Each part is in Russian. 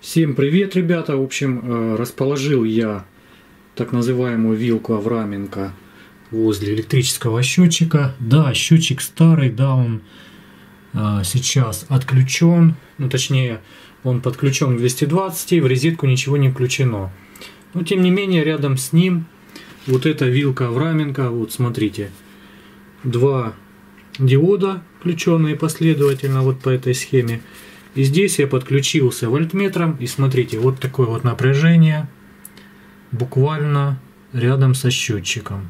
Всем привет, ребята! В общем, э, расположил я так называемую вилку Авраменко возле электрического счетчика. Да, счетчик старый, да, он э, сейчас отключен, ну точнее, он подключен к 220, в розетку ничего не включено. Но тем не менее, рядом с ним вот эта вилка Авраменко, вот смотрите, два диода, включенные последовательно вот по этой схеме. И здесь я подключился вольтметром. И смотрите, вот такое вот напряжение. Буквально рядом со счетчиком.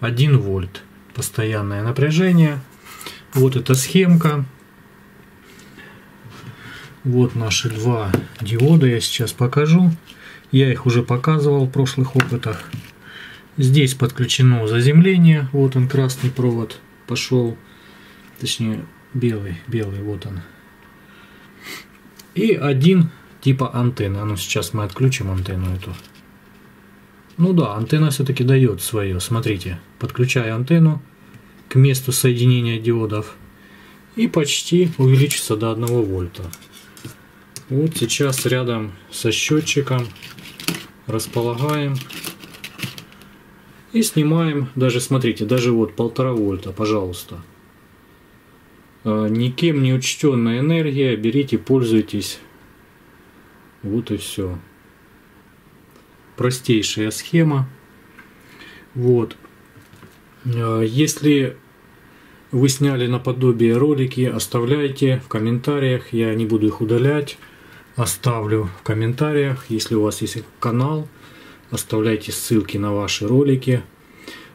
1 вольт. Постоянное напряжение. Вот эта схемка. Вот наши два диода. Я сейчас покажу. Я их уже показывал в прошлых опытах. Здесь подключено заземление. Вот он, красный провод пошел. Точнее, белый, белый, вот он и один типа антенны. А ну сейчас мы отключим антенну эту. Ну да, антенна все-таки дает свое. Смотрите, подключаю антенну к месту соединения диодов и почти увеличится до 1 вольта. Вот сейчас рядом со счетчиком располагаем и снимаем, даже смотрите, даже вот полтора вольта, пожалуйста. А, никем не учтенная энергия, берите, пользуйтесь. Вот и все. Простейшая схема. Вот. А, если вы сняли наподобие ролики, оставляйте в комментариях. Я не буду их удалять. Оставлю в комментариях. Если у вас есть канал, оставляйте ссылки на ваши ролики.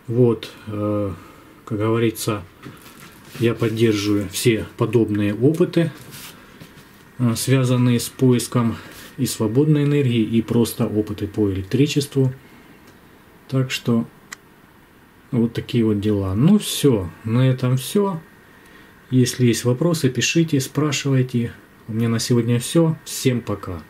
Вот, а, как говорится, я поддерживаю все подобные опыты, а, связанные с поиском и свободной энергии, и просто опыты по электричеству. Так что вот такие вот дела. Ну все, на этом все. Если есть вопросы, пишите, спрашивайте. У меня на сегодня все. Всем пока.